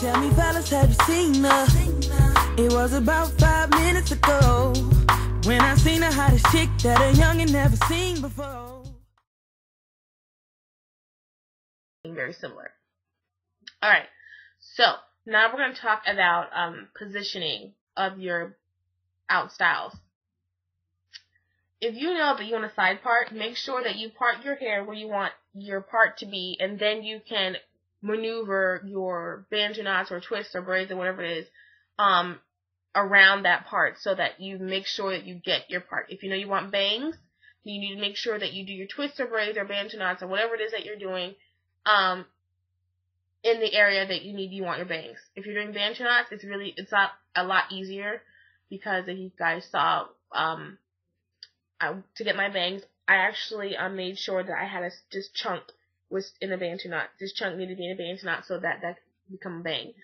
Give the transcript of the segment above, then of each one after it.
Tell me, fellas, have you seen her? It was about five minutes ago when I seen the hottest chick that a youngin' never seen before. Very similar. All right, so now we're going to talk about um, positioning of your out styles. If you know that you want a side part, make sure that you part your hair where you want your part to be, and then you can maneuver your bantu knots or twists or braids or whatever it is um, around that part so that you make sure that you get your part. If you know you want bangs, you need to make sure that you do your twists or braids or bantu knots or whatever it is that you're doing um, in the area that you need you want your bangs. If you're doing bantu knots, it's really it's not a lot easier because if you guys saw um, I, to get my bangs, I actually uh, made sure that I had a just chunk was in a band bantu knot. This chunk needed to be in a band bantu knot so that that become a bang.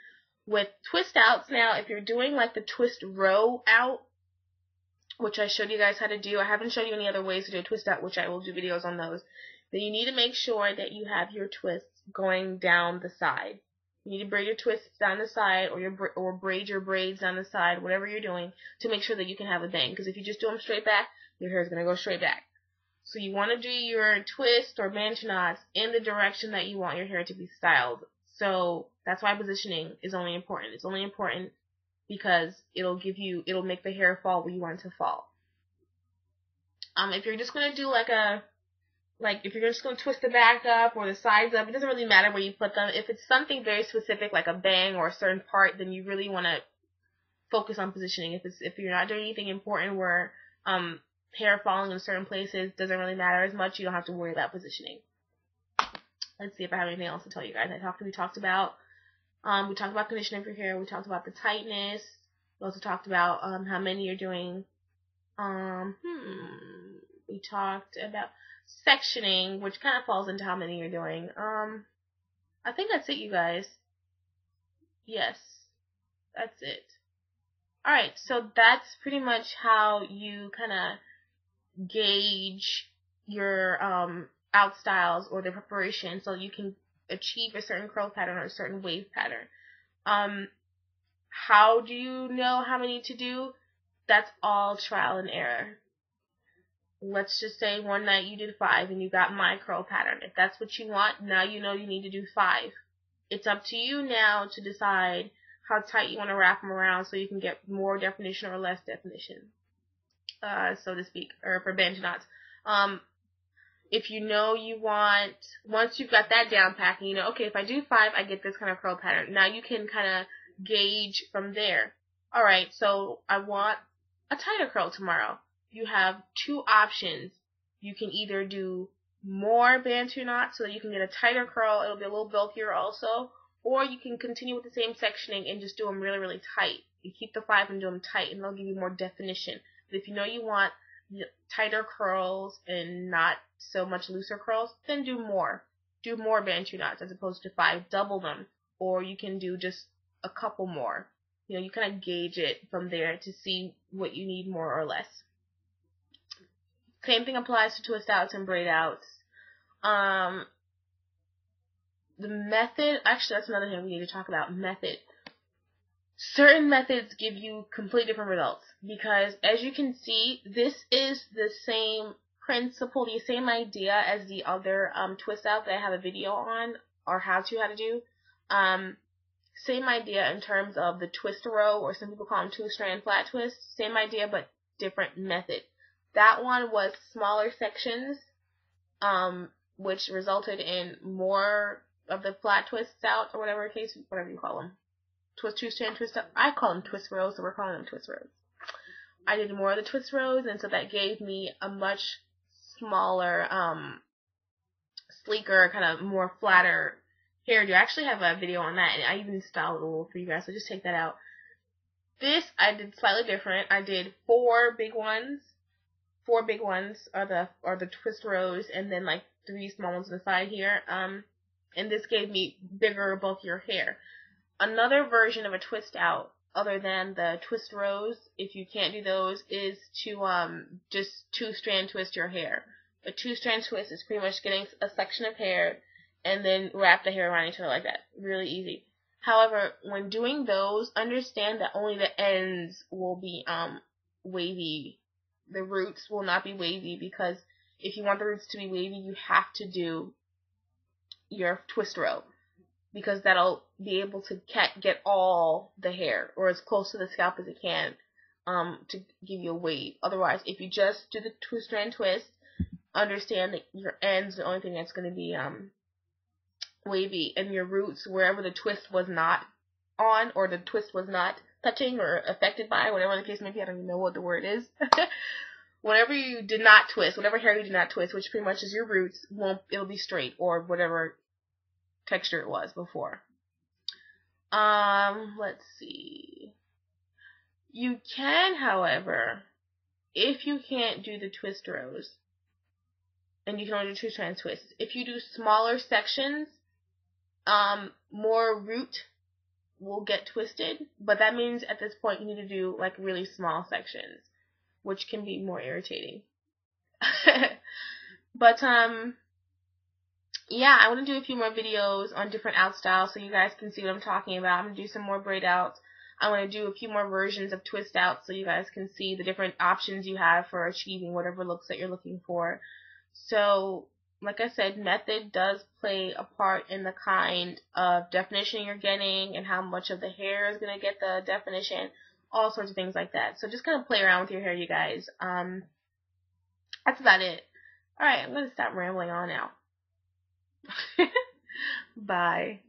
With twist outs now, if you're doing like the twist row out, which I showed you guys how to do, I haven't showed you any other ways to do a twist out, which I will do videos on those. Then you need to make sure that you have your twists going down the side. You need to braid your twists down the side, or your or braid your braids down the side, whatever you're doing, to make sure that you can have a bang. Because if you just do them straight back, your hair is gonna go straight back. So you want to do your twist or bantu knots in the direction that you want your hair to be styled. So that's why positioning is only important. It's only important because it'll give you, it'll make the hair fall where you want it to fall. Um, if you're just gonna do like a, like if you're just gonna twist the back up or the sides up, it doesn't really matter where you put them. If it's something very specific like a bang or a certain part, then you really want to focus on positioning. If it's if you're not doing anything important where um hair falling in certain places doesn't really matter as much. You don't have to worry about positioning. Let's see if I have anything else to tell you guys. I talked. We talked about. Um, we talked about conditioning for hair. We talked about the tightness. We also talked about um, how many you're doing. Um, hmm. We talked about sectioning, which kind of falls into how many you're doing. Um, I think that's it, you guys. Yes, that's it. Alright, so that's pretty much how you kind of gauge your um, out styles or the preparation so you can achieve a certain curl pattern or a certain wave pattern. Um, how do you know how many to do? That's all trial and error. Let's just say one night you did five and you got my curl pattern. If that's what you want, now you know you need to do five. It's up to you now to decide how tight you want to wrap them around so you can get more definition or less definition uh, so to speak, or for bantu knots. Um, if you know you want, once you've got that down pat, and you know, okay, if I do five, I get this kind of curl pattern. Now you can kind of gauge from there. All right, so I want a tighter curl tomorrow. You have two options. You can either do more bantu knots so that you can get a tighter curl. It'll be a little bulkier also. Or you can continue with the same sectioning and just do them really, really tight. You keep the five and do them tight, and they'll give you more definition. If you know you want tighter curls and not so much looser curls, then do more. Do more bantu knots as opposed to five. Double them. Or you can do just a couple more. You know, you kind of gauge it from there to see what you need more or less. Same thing applies to twist outs and braid outs. Um, the method, actually that's another thing we need to talk about, method certain methods give you completely different results because as you can see, this is the same principle, the same idea as the other um, twist out that I have a video on or how to how to do. Um, same idea in terms of the twist row or some people call them two strand flat twist. Same idea but different method. That one was smaller sections, um, which resulted in more of the flat twists out or whatever case, whatever you call them twist two strand twist up. I call them twist rows, so we're calling them twist rows. I did more of the twist rows, and so that gave me a much smaller, um, sleeker, kind of more flatter hairdo. I actually have a video on that, and I even styled it a little for you guys, so just take that out. This I did slightly different. I did four big ones, four big ones are the are the twist rows, and then like three small ones on the side here. Um, and this gave me bigger, bulkier hair. Another version of a twist out, other than the twist rows, if you can't do those, is to um just two strand twist your hair. A two strand twist is pretty much getting a section of hair and then wrap the hair around each other like that. Really easy. However, when doing those, understand that only the ends will be um wavy. The roots will not be wavy because if you want the roots to be wavy, you have to do your twist row because that'll be able to get all the hair or as close to the scalp as it can um, to give you a wave. Otherwise, if you just do the twist strand twist, understand that your ends the only thing that's going to be um, wavy, and your roots wherever the twist was not on or the twist was not touching or affected by, whatever the case may be. I don't even know what the word is. whatever you did not twist, whatever hair you did not twist, which pretty much is your roots, won't it'll be straight or whatever texture it was before. Um, let's see. You can, however, if you can't do the twist rows, and you can only do two strand twists, if you do smaller sections, um, more root will get twisted, but that means at this point you need to do like really small sections, which can be more irritating. but um yeah, I want to do a few more videos on different out styles so you guys can see what I'm talking about. I'm going to do some more braid outs. I want to do a few more versions of twist outs so you guys can see the different options you have for achieving whatever looks that you're looking for. So, like I said, method does play a part in the kind of definition you're getting and how much of the hair is going to get the definition, all sorts of things like that. So just kind of play around with your hair, you guys. Um, that's about it. Alright, I'm going to stop rambling on now. Bye.